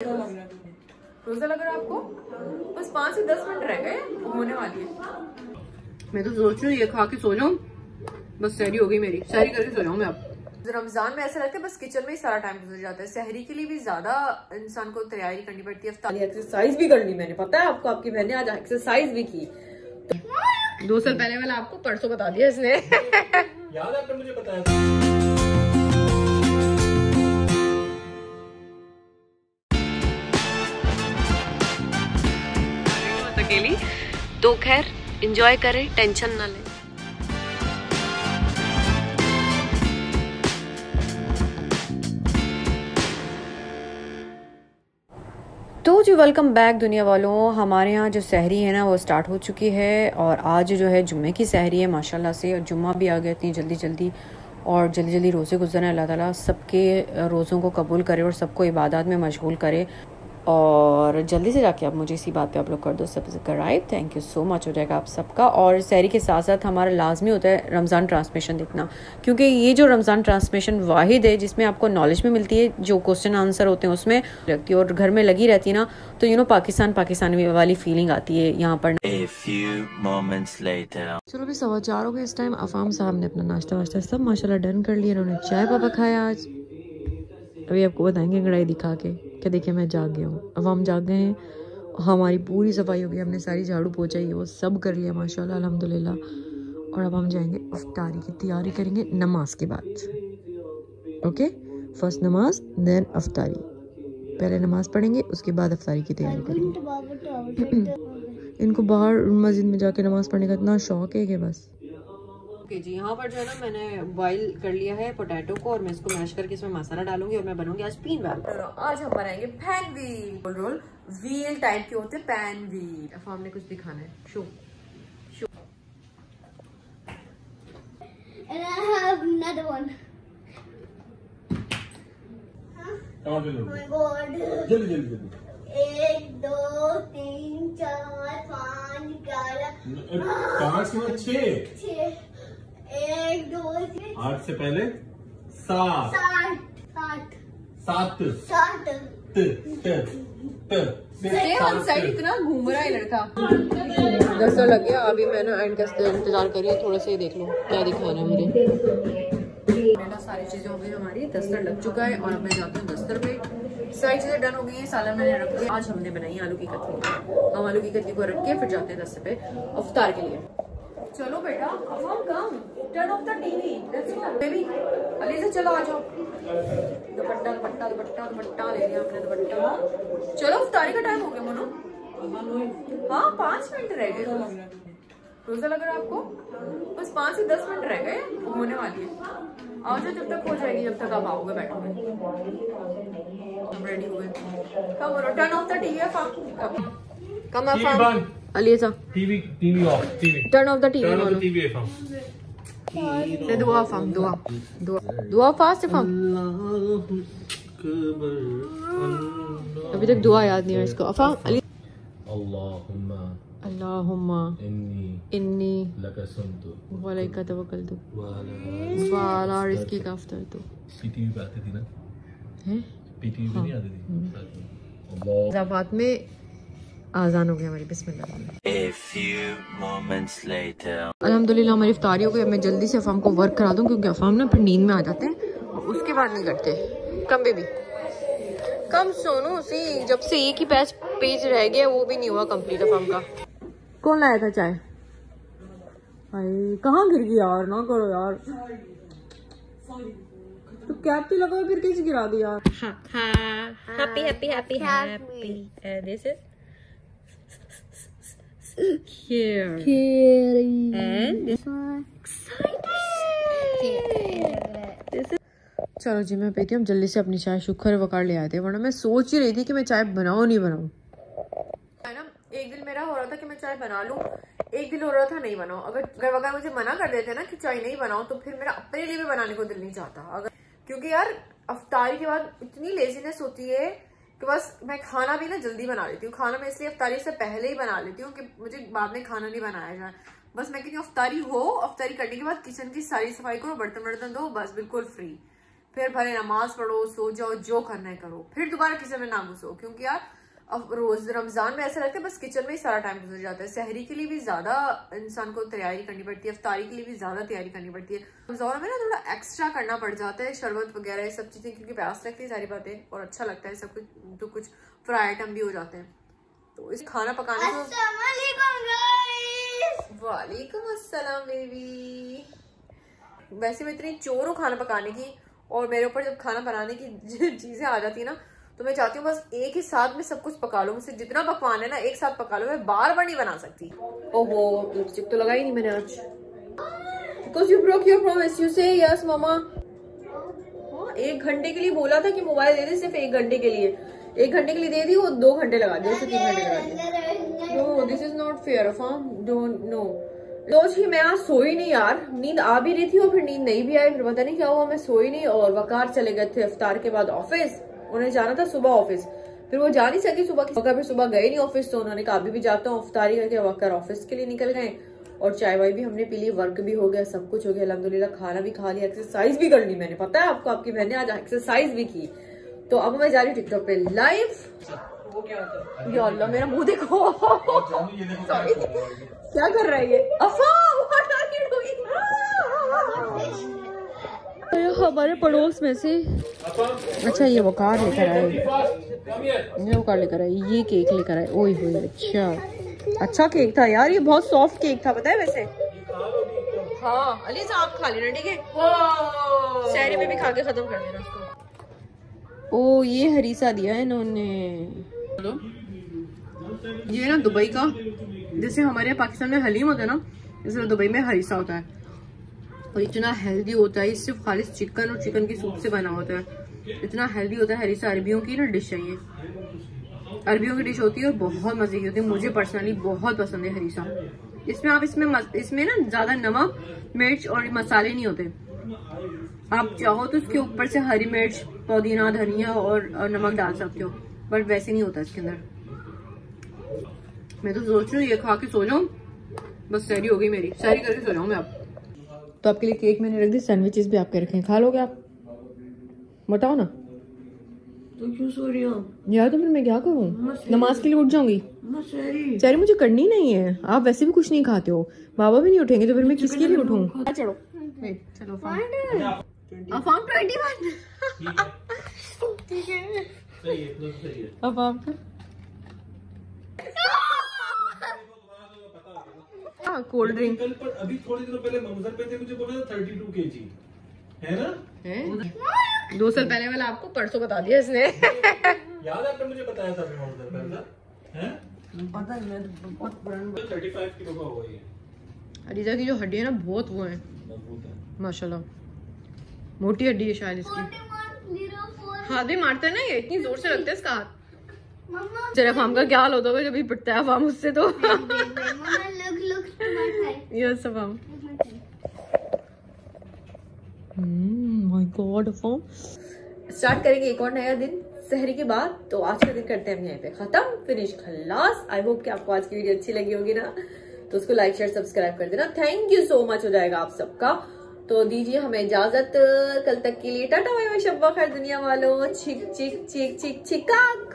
रोजा लग रहा है आपको? बस पाँच से दस मिनट रह गए होने वाली है। मैं तो सोच रही हूँ ये खा के सो जाऊँ। बस सहरी हो गई मेरी। सहरी करके सो जाऊँ मैं अब। रमज़ान में ऐसा लगता है बस किचन में ही सारा टाइम गुजर जाता है। सहरी के लिए भी ज़्यादा इंसान को तैयारी करनी पड़ती है। एक्सरसाइज भी कर ली मैंने। पता है आपको आपकी बहन ने आज एक्सरसाइज भी की। दो साल पहले वाला आपको परसों बता दिया इसने। याद है आपने मुझे बताया अकेली। तो खैर इंजॉय करें टेंशन ना लें। तो जी वेलकम बैक दुनिया वालों। हमारे यहाँ जो सहरी है ना, वो स्टार्ट हो चुकी है और आज जो है जुम्मे की सहरी है, माशाल्लाह से। और जुम्मा भी आ गया इतनी जल्दी जल्दी और जल्दी जल्दी रोज़े गुजरने अल्लाह ताला सबके रोज़ों को कबूल करे और सबको इबादत में मशगूल करे। और जल्दी से जाके आप मुझे इसी बात पे आप लोग कर दो subscribe thank you so much हो जाएगा आप सबका। और सैरी के साथ साथ हमारा लाजमी होता है रमज़ान ट्रांसमिशन देखना। क्योंकि ये जो रमज़ान ट्रांसमिशन वाहिद है जिसमें आपको नॉलेज में मिलती है जो क्वेश्चन आंसर होते हैं उसमें लगती है और घर में लगी रहती है ना तो यू नो पाकिस्तान पाकिस्तानी वाली फीलिंग आती है यहाँ पर। चलो भी सवा चार हो गए इस टाइम अफाम साहब ने अपना नाश्ता वाश्ता सब माशाल्लाह डन कर लिया। उन्होंने चाय पापा खाया आज। अभी आपको बताएँगे कढ़ाई दिखा के। कि देखिए मैं जाग गया हूँ। अब हम जाग गए हैं। हमारी पूरी सफ़ाई हो गई हमने सारी झाड़ू पोछा ही वो सब कर लिया माशाल्लाह अल्हम्दुलिल्लाह। और अब हम जाएँगे अफ्तारी की तैयारी करेंगे नमाज़ के बाद। ओके? फ़र्स्ट नमाज़ देन अफ्तारी पहले नमाज़ पढ़ेंगे उसके बाद अफ्तारी की तैयारी करेंगे। इनको बाहर मस्जिद में जाके नमाज़ पढ़ने का इतना शौक है कि बस। ओके जी यहाँ पर जो है ना मैंने बॉईल कर लिया है पोटैटो को और मैं इसको मैश करके इसमें मसाला डालूँगी और मैं बनूँगी आज पीन वाल आज हम बनाएँगे pan wheel roll roll wheel type के होते हैं पैन व्हील अब हमने कुछ दिखाना है। Show show another one. पे Oh. जल्दी जल्दी जल्दी। एक दो तीन चार पाँच ग्यारह। पाँच छः। आठ से पहले सात। सात। सात। सात। त त त इतना घूम रहा है लड़का। दस्तर लग गया अभी मैंने एंड का इंतज़ार करिए थोड़ा सा ही देख लो क्या दिखाना है मुझे। सारी चीज़ें हो गई हमारी दस्तर लग चुका है और अब मैं जाती हूँ दस्तर पे। सारी चीज़ें डन हो गई हैं सालन मैंने रख आज हमने बनाई आलू की कतली। हम आलू की कतली को रख के फिर जाते हैं दस्तर पे अफ्तार के लिए। चलो बेटा अब हम come. Turn off the TV let's go baby Ali से चलो, आ जाओ। दुपट्टा दुपट्टा दुपट्टा दुपट्टा ले लिया हमने दुपट्टा चलो अफ्तारी का टाइम हो गया, मनो। हाँ पाँच मिनट रह गए। रोजा लग रहा है आपको? बस पाँच से दस मिनट रह गए, होने वाली है। आओ जो जब तक हो जाएगी, जब तक आप आओगे हम रेडी हो गए। Come turn off the TV come come TV TV off TV. Turn off the TV turn off बोलो। द टीवी एफ़ ने दुआ फम दुआ दुआ दुआ फास्ट फम। अभी तक दुआ याद नहीं है इसको। अफा अली अल्लाहुम्मा। अल्लाहुम्मा। इन्नी। इन्नी। लका सुनतु। वलैका तवक्कलतु। वाला वाला का अफ्तर तो पीटीवी पे आती थी ना? हैं? पीटीवी पे नहीं आती थी? साथ में। अल्लाह। फैजाबाद में आजान हो गया हमारी बिस्मिल्लाह। अल्हम्दुलिल्लाह हमारी इफ्तारी हो गई मैं जल्दी से अफाम को वर्क करा दूँ क्योंकि अफाम ना फिर नींद में आ जाते हैं और उसके बाद नहीं करते। Come baby. कम सोनू सी जब से एक ही पैच पेज रह गया वो भी नहीं हुआ कंप्लीट अफाम का। कौन लाया था चाय? कहाँ गिर गई यार? ना करो यार। तो कैप तो लगा फिर कैसे गिरा दी दिया happy happy happy happy this is here. And this चलो जी मैं पीती हूँ। जल्दी से अपनी चाय शुक्र वकार ले थे वरना मैं सोच ही रही थी कि मैं चाय बनाऊँ नहीं बनाऊँ। है ना एक दिन मेरा हो रहा था कि मैं चाय बना लूँ। एक दिन हो रहा था नहीं बनाऊँ। अगर घर वगैरह मुझे मना कर देते ना कि चाय नहीं बनाऊँ तो फिर मेरा अपने लिए भी बनाने को दिल नहीं चाहता। अगर क्योंकि यार अफ्तारी के बाद इतनी लेजीनेस होती है। कि बस मैं खाना भी ना जल्दी बना लेती हूँ। खाना मैं इसलिए अफ्तारी से पहले ही बना लेती हूँ कि मुझे बाद में खाना नहीं बनाया जाए। बस मैं कहती हूँ, अफ्तारी हो, अफ्तारी करने के बाद किचन की सारी सफ़ाई करो, बर्तन बर्तन दो बस बिल्कुल फ्री फिर भले नमाज़ पढ़ो, सो जाओ, जो करना है करो। फिर दोबारा किचन में ना घुसो, क्योंकि यार अब रोज रमज़ान में ऐसा लगता है बस किचन में ही सारा टाइम गुजर जाता है। शहरी के लिए भी ज़्यादा इंसान को तैयारी करनी पड़ती है अफ्तारी के लिए भी ज़्यादा तैयारी करनी पड़ती है। रमज़ान में ना थोड़ा एक्स्ट्रा करना पड़ जाता है शरबत वगैरह ये सब चीज़ें क्योंकि प्यास लगती है सारी बातें और अच्छा लगता है सब कुछ तो कुछ फ्राई आइटम भी हो जाते हैं। तो इस खाना पकाने को वालेकुम अस्सलाम बेबी वैसे मैं इतनी चोर हूँ खाना पकाने की और मेरे ऊपर जब खाना बनाने की चीज़ें आ जाती है ना तो मैं चाहती हूँ बस एक ही साथ में सब कुछ पका लो। मुझसे जितना पकवान है ना, एक साथ पका लो। मैं बार बार नहीं बना सकती। ओहो लिपस्टिक तो लगाई नहीं मैंने आज। Because you broke your promise you से यस मामा हाँ एक घंटे के लिए बोला था कि मोबाइल दे दे, सिर्फ़ एक घंटे के लिए। एक घंटे के लिए दे दी, वो दो घंटे लगा दिए तीन घंटे लगा दिए। No this is not fair form don't know रोज ही मैं आज सोई नहीं यार। नींद आ भी रही थी और फिर नींद नहीं भी आई। फिर पता नहीं क्या हुआ, मैं सोई नहीं और वकार चले गए थे अफ्तार के बाद ऑफ़िस उन्हें जाना था सुबह ऑफ़िस। फिर वो जा नहीं सकी सुबह वकार फिर सुबह गए नहीं ऑफ़िस तो उन्होंने कहा अभी भी जाता हूँ अफ्तारी करके वकार ऑफ़िस के लिए निकल गए और चाय वाय भी हमने पी ली वर्क भी हो गया सब कुछ हो गया अलहमदुल्ला खाना भी खा लिया एक्सरसाइज भी कर ली मैंने। पता है आपको आपकी बहन ने आज एक्सरसाइज भी की। तो अब मैं जा रही हूँ टिकटॉक पे लाइव या अल्लाह मेरा मुँह देखो। क्या कर रहा है ये? अफा हमारे पड़ोस में से अच्छा ये वो कार लेकर आए। ये वो कार लेकर आए। ये केक लेकर आए। ओए होए अच्छा। अच्छा केक था यार ये बहुत सॉफ्ट केक था पता है वैसे? हाँ अली साहब खा लेना ठीक है? शहरी में भी खा के खत्म कर देना उसको। ओ ये हरीसा दिया है इन्होंने। ये ना दुबई का जैसे हमारे पाकिस्तान में हलीम होता है ना जैसे दुबई में हरीसा होता है। और इतना हेल्दी होता है सिर्फ़ खालिश चिकन और चिकन की सूप से बना होता है। इतना हेल्दी होता है हरीसा अरबियों की ना डिश है ये। अरबियों की डिश होती है और बहुत मज़े की होती है। मुझे पर्सनली बहुत पसंद है हरीसा इसमें आप इसमें इसमें ना ज़्यादा नमक मिर्च और मसाले नहीं होते। आप चाहो तो इसके ऊपर से हरी मिर्च पुदीना धनिया और, नमक डाल सकते हो बट वैसे नहीं होता इसके अंदर। मैं तो सोच रही हूँ ये खा के सो जाऊँ। बस सैरी हो गई मेरी। सैरी करके सो जाऊँ मैं अब। तो आपके लिए केक मैंने रख दी सैंडविचेस भी आपके रखे हैं। खा लोगे आप? बताओ ना। तो क्यों सो रही हो? यार तो फिर मैं क्या करूँ? नमाज़ के लिए उठ जाऊँगी। सैरी मुझे करनी नहीं है। आप वैसे भी कुछ नहीं खाते हो। बाबा भी नहीं उठेंगे तो फिर मैं किसके लिए उठूँ? चलो चलो। अफाम ट्वेंटी वन ठीक है। सही है है। अफाम हाँ कोल्ड ड्रिंक कल पर अभी थोड़े दिनों पहले मंजर पे थे मुझे बोला था थर्टी टू के जी है ना? है? दो साल पहले वाला आपको परसों बता दिया इसने। याद है आपने मुझे बताया था अभी मंजर पहले हैं? पता है मैं तो बहुत पुराना थर्टी फाइव किलो का हुआ ये। अरीजा की जो हड्डी है ना बहुत वो है। मज़बूत है। माशाल्लाह। मोटी हड्डी है शायद इसकी। हाथ भी मारता है ना ये इतनी ज़ोर से लगता है इसका हाथ। जरा फार्म का क्या हाल होता होगा जब भी पिटता है फार्म उससे तो। My side. My God start करेंगे एक और नया दिन शहरी के बाद। तो आज का दिन करते हैं हम यहाँ पे। खत्म फिनिश खल्लास आई होप कि आपको आज की वीडियो अच्छी लगी होगी ना। तो उसको लाइक शेयर सब्सक्राइब कर देना। थैंक यू सो मच हो जाएगा आप सबका। तो दीजिए हमें इजाज़त। कल तक के लिए टाटा बाय बाय शब्बा खैर दुनिया वालों। चिक चिक चिक चिक चिकाक